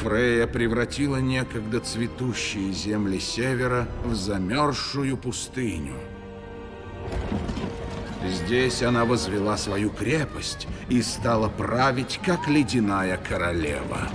Фрея превратила некогда цветущие земли севера в замерзшую пустыню. Здесь она возвела свою крепость и стала править, как ледяная королева.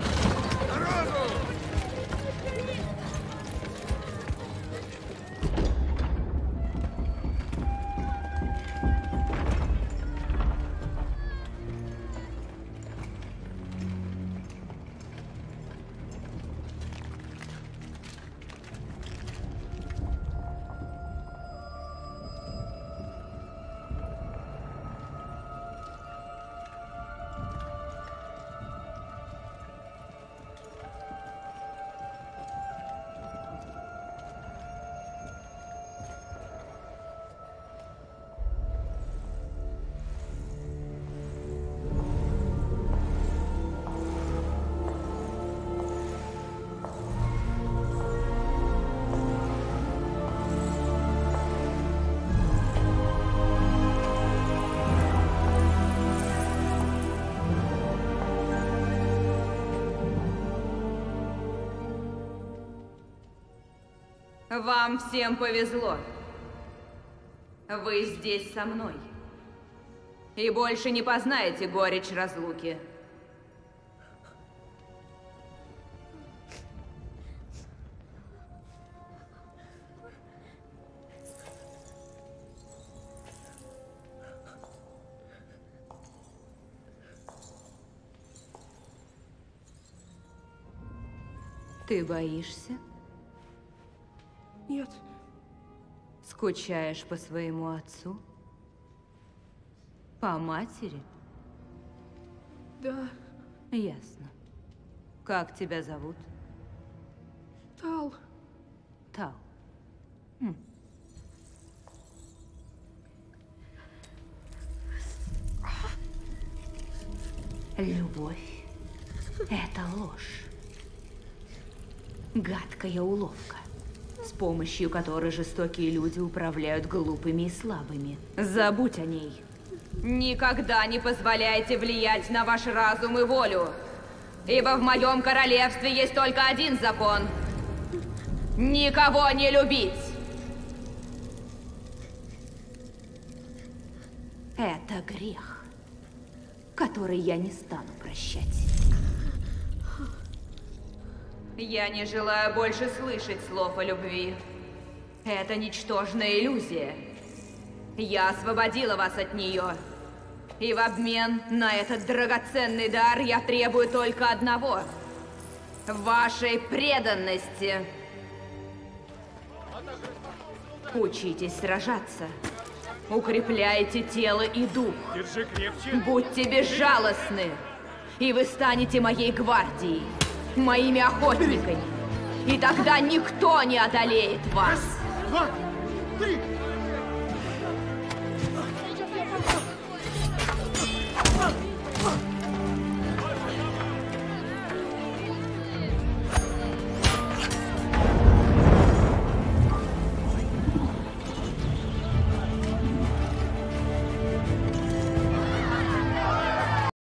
Вам всем повезло. Вы здесь со мной. И больше не познаете горечь разлуки. Ты боишься? Нет. Скучаешь по своему отцу? По матери? Да, Ясно. Как тебя зовут? Тал. Тал. М. Любовь — это ложь. Гадкая уловка, с помощью которой жестокие люди управляют глупыми и слабыми. Забудь о ней. Никогда не позволяйте влиять на ваш разум и волю. Ибо в моем королевстве есть только один закон. Никого не любить. Это грех, который я не стану прощать. Я не желаю больше слышать слов о любви. Это ничтожная иллюзия. Я освободила вас от нее. И в обмен на этот драгоценный дар я требую только одного. Вашей преданности. Учитесь сражаться. Укрепляйте тело и дух. Будьте безжалостны, и вы станете моей гвардией, моими охотниками. И тогда никто не одолеет вас. Два, три,